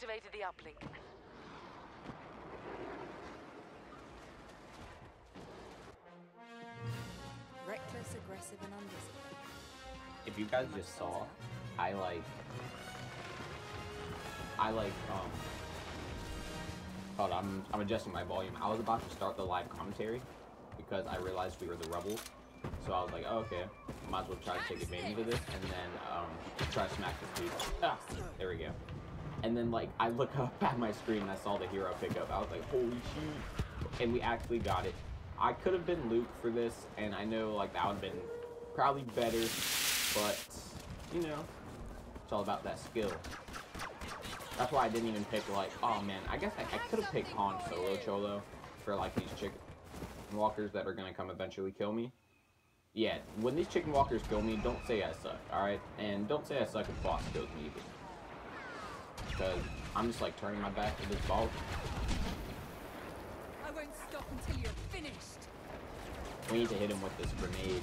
activated the uplink. Reckless, aggressive, and undisciplined. If you guys just saw, I like, I like, um, hold on, I'm, I'm adjusting my volume. I was about to start the live commentary because I realized we were the rebels. So I was like, oh, okay, might as well try to take advantage of this and then um, try to smack this dude. Ah, there we go. And then like I look up at my screen and I saw the hero pickup. I was like, holy shoot! And we actually got it. I could have been Luke for this, and I know like that would have been probably better, but you know, it's all about that skill. That's why I didn't even pick like, oh man, I guess I, I could have picked Han Solo Cholo for like these chicken walkers that are gonna come eventually kill me. Yeah, when these chicken walkers kill me, don't say I suck, alright? And don't say I suck if boss kills me either. Because I'm just like turning my back to this ball. I won't stop until you're finished. We need to hit him with this grenade.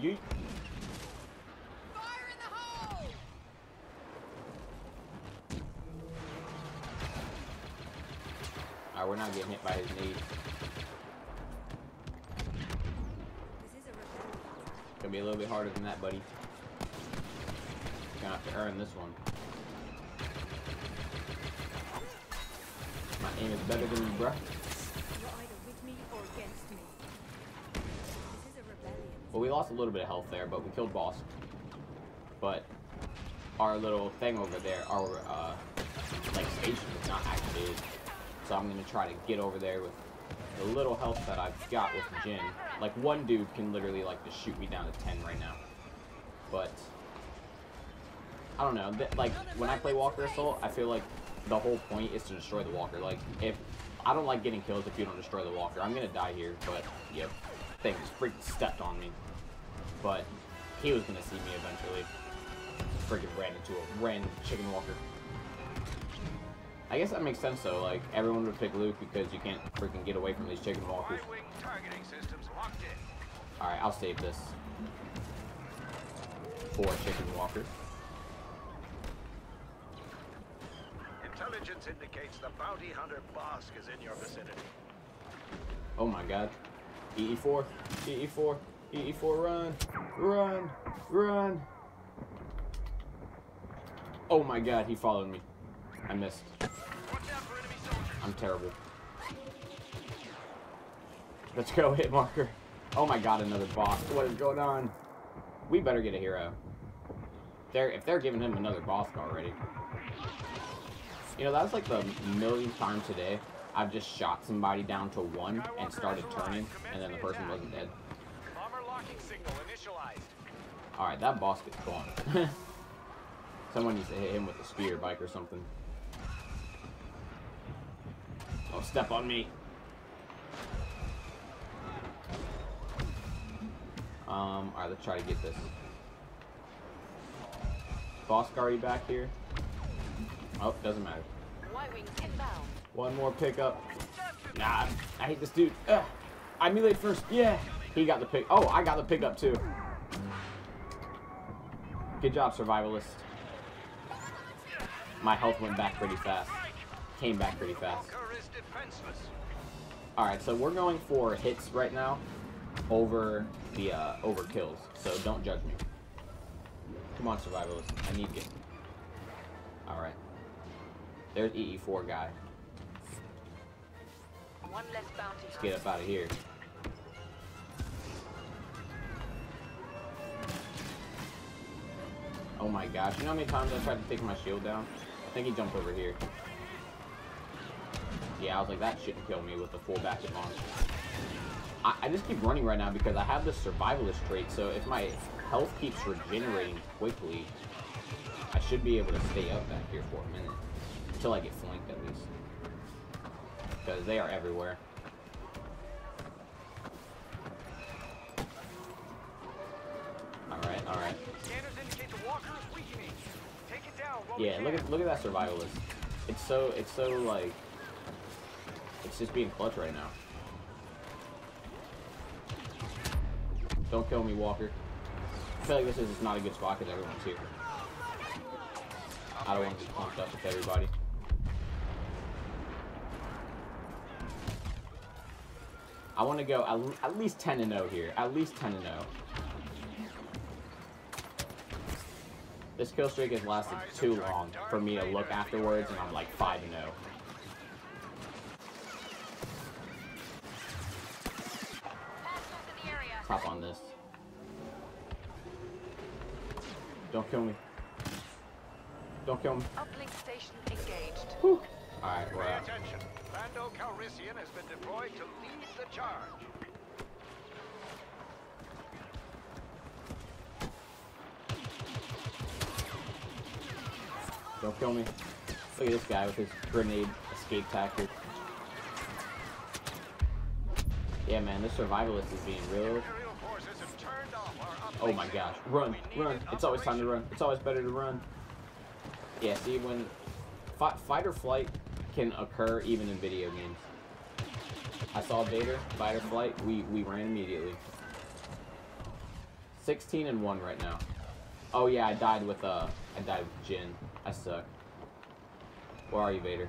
Yeet. Fire in the hole! Alright, we're not getting hit by his nade. This is a rebellion. Gonna be a little bit harder than that, buddy. Gonna have to earn this one. Aim is better than you, bruh. Well, we lost a little bit of health there, but we killed boss. But our little thing over there, our uh, like station is not activated. So I'm gonna try to get over there with the little health that I've got with Jyn. Like one dude can literally like just shoot me down to 10 right now. But I don't know. Like when I play Walker Assault, I feel like the whole point is to destroy the Walker. Like if I don't like getting kills if you don't destroy the Walker. I'm gonna die here, but yep, thing just freaking stepped on me. But he was gonna see me eventually. Freaking ran into a random chicken walker. I guess that makes sense though. Like everyone would pick Luke because you can't freaking get away from these chicken walkers. Targeting systems locked in. All right, I'll save this for chicken walkers. Intelligence indicates the bounty hunter Bossk is in your vicinity. Oh my god. EE4, EE4, EE4, run, run, run. Oh my god, he followed me. I missed. Watch out for enemy soldiers. I'm terrible. Let's go, hit marker. Oh my god, another boss. What is going on? We better get a hero. They're, if they're giving him another boss already. You know, that's like the millionth time today I've just shot somebody down to one and started turning, and then the person wasn't dead. Bomber locking signal initialized. Alright, that boss gets gone. Someone needs to hit him with a speeder bike or something. Oh, step on me. Um, alright, let's try to get this. Boss already back here. Oh, doesn't matter. One more pickup. Nah, I hate this dude. Ugh. I melee first. Yeah. He got the pick. Oh, I got the pickup too. Good job, survivalist. My health went back pretty fast. Came back pretty fast. Alright, so we're going for hits right now over the uh, over kills. So don't judge me. Come on, survivalist. I need you. Alright. There's EE4 guy. One less bounty Let's get up out of here. Oh my gosh, you know how many times I tried to take my shield down? I think he jumped over here. Yeah, I was like, that shouldn't kill me with the full back at launch. I, I just keep running right now because I have this survivalist trait, so if my health keeps regenerating quickly, I should be able to stay up back here for a minute. Until I get flanked at least. Because they are everywhere. Alright, alright. Scanners indicate the walker is weakening. Take it down. while Yeah, look at look at that survivalist. It's so it's so like it's just being clutch right now. Don't kill me, Walker. I feel like this is just not a good spot because everyone's here. I don't want to be pumped up with everybody. I want to go at, at least 10 and 0 here. At least 10 and 0. This kill streak has lasted too long for me to look afterwards and I'm like 5 and oh. 0. Hop on this. Don't kill me. Don't kill me. Uplink station engaged. Alright, we're out. Lando Calrissian has been deployed to lead the charge. Don't kill me. Look at this guy with his grenade escape tactic. Yeah, man, this survivalist is being real. Imperial forces have turned off our Oh my gosh. Run, run. It's always time to run. It's always better to run. Yeah, see, when fi fight or flight can occur even in video games. I saw Vader, fight or flight, we, we ran immediately. 16 and 1 right now. Oh yeah, I died with, uh, I died with Jyn. I suck. Where are you, Vader?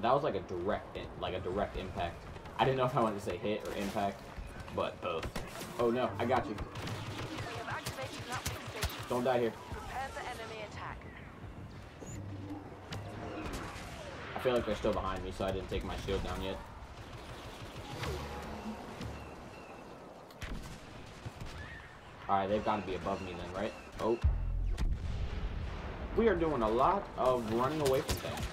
That was like a direct, like a direct impact. I didn't know if I wanted to say hit or impact, but both. Oh no, I got you. Don't die here. Prepare for enemy attack. I feel like they're still behind me, so I didn't take my shield down yet. Alright, they've got to be above me then, right? Oh. We are doing a lot of running away from things.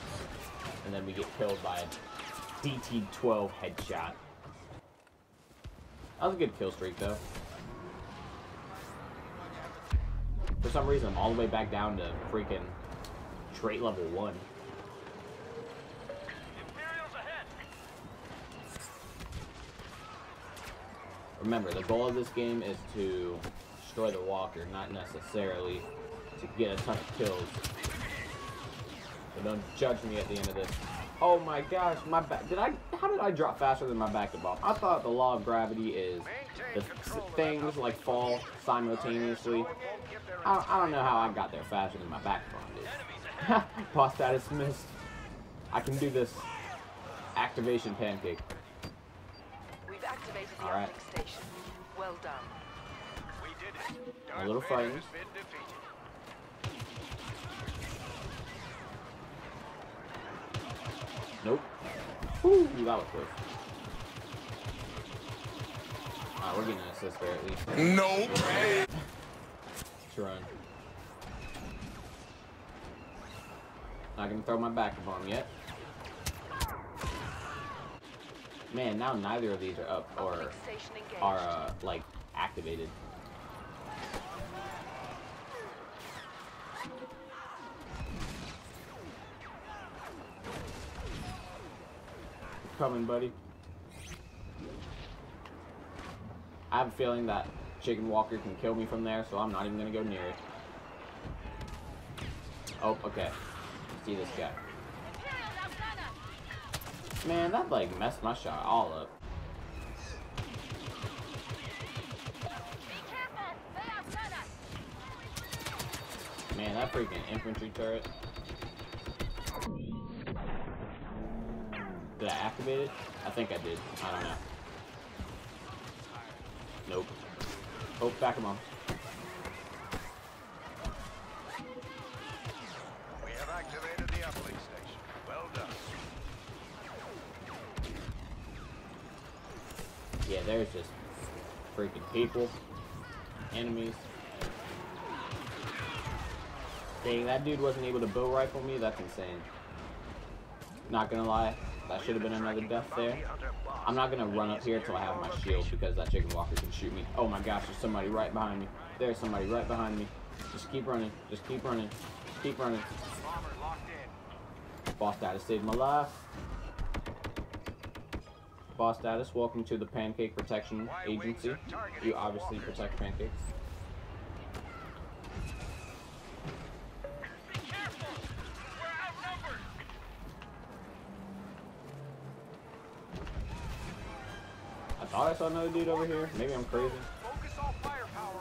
And then we get killed by a DT-12 headshot. That was a good kill streak, though. For some reason, I'm all the way back down to freaking trait level 1. Remember, the goal of this game is to destroy the walker, not necessarily to get a ton of kills. So don't judge me at the end of this. Oh my gosh, my back. Did I? How did I drop faster than my Bacta bomb? I thought the law of gravity is the things like fall simultaneously. I, I don't know how I got there faster than my Bacta bomb did. Boss status missed. I can do this. Activation pancake. We've activated the All right. uplink station. Well done. We did it. Darth A little Vader frightened. has been defeated. Nope. Whew, that was close. Alright, we're getting an assist there at least. Nope. Let's run. Not gonna throw my Bacta bomb yet. Man, now neither of these are up or Uplink station engaged. are uh, like activated. Coming, buddy. I have a feeling that Chicken Walker can kill me from there, so I'm not even gonna go near it. Oh, okay. See this guy. Man, that like messed my shot all up. Man, that freaking infantry turret. Did I activate it? I think I did. I don't know. Nope. Oh, back him on. There's just freaking people, enemies. Dang, that dude wasn't able to bow rifle me. That's insane. Not gonna lie, that should have been another death there. Boss. I'm not gonna run up here till I have my shield because that chicken walker can shoot me. Oh my gosh, there's somebody right behind me. There's somebody right behind me. Just keep running. Just keep running. Just keep running. Bomber locked in. Boss saved my life. Boss status, welcome to the Pancake Protection Agency. You obviously protect pancakes. Be careful. We're outnumbered. I thought I saw another dude over here. Maybe I'm crazy. Focus all firepower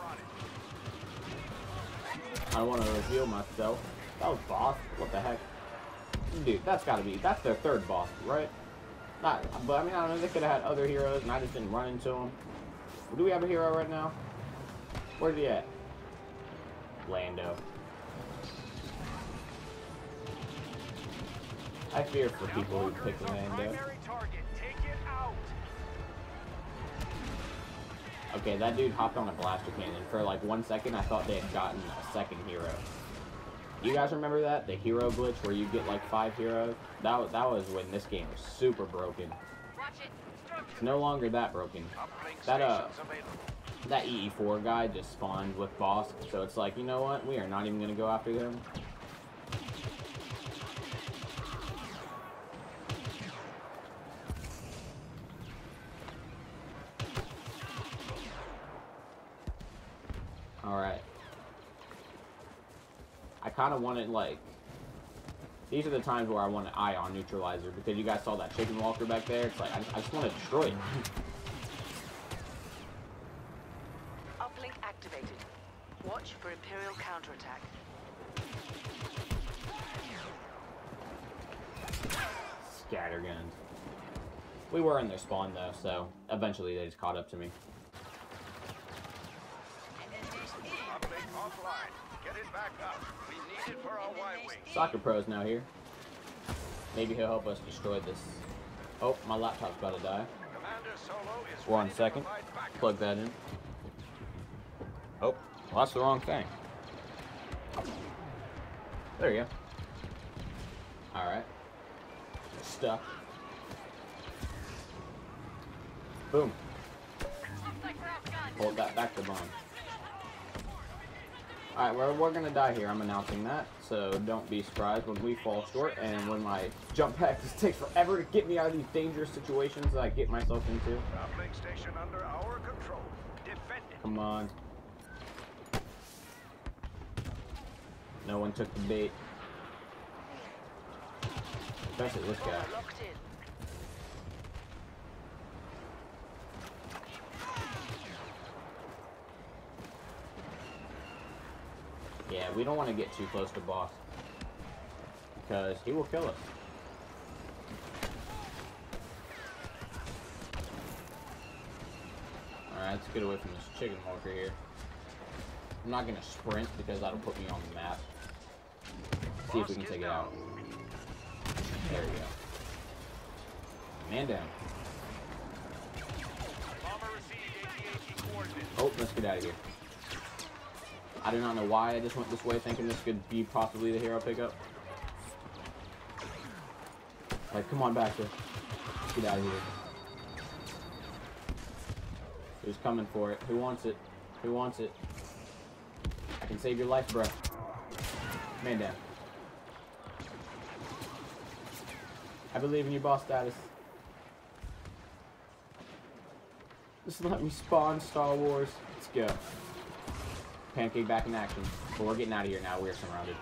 I want to reveal myself. That was boss. What the heck? Dude, that's gotta be, that's their third boss, right? Not, but I mean, I don't know, they could have had other heroes and I just didn't run into them. Do we have a hero right now? Where's he at? Lando. I fear for people who pick Lando. Take it out. Okay, that dude hopped on a blaster cannon. For like one second, I thought they had gotten a second hero. You guys remember that? The hero glitch where you get like five heroes? That, that was when this game was super broken. It's no longer that broken. That, uh, that EE4 guy just spawned with boss, so it's like, you know what? We are not even gonna go after him. Alright. I kind of wanted, like... These are the times where I want an ion neutralizer, because you guys saw that chicken walker back there. It's like, I, I just want to destroy it. Uplink activated. Watch for Imperial counterattack. Scatterguns. We were in their spawn though, so eventually they just caught up to me. Uplink offline. Get it back up. We need it for our Y-wing. Soccer Pro's now here. Maybe he'll help us destroy this. Oh, my laptop's about to die. Commander Solo is One second. Plug that in. Oh, well, that's the wrong thing. There you go. Alright. Stuck. Boom. Hold that Bacta bomb. Alright, we're, we're gonna die here. I'm announcing that. So don't be surprised when we fall short and when my jump pack just takes forever to get me out of these dangerous situations that I get myself into. Uplink station under our control. Defend it. Come on. No one took the bait. Especially this guy. Yeah, we don't want to get too close to boss. Because he will kill us. Alright, let's get away from this chicken walker here. I'm not gonna sprint because that'll put me on the map. See if we can take it out. There we go. Man down. Oh, let's get out of here. I do not know why I just went this way thinking this could be possibly the hero pickup. Like, come on back here. Get out of here. Who's coming for it? Who wants it? Who wants it? I can save your life, bro. Man down. I believe in your boss status. Just let me spawn Star Wars. Let's go. Pancake back in action. But we're getting out of here now. We're surrounded.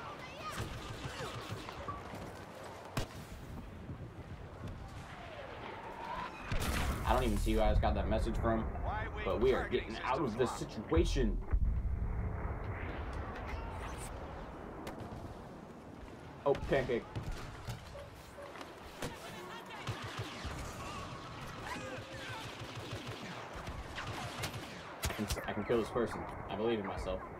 I don't even see who I just got that message from. But we are getting out of this situation. Oh, pancake. I can, I can kill this person. Believe in myself.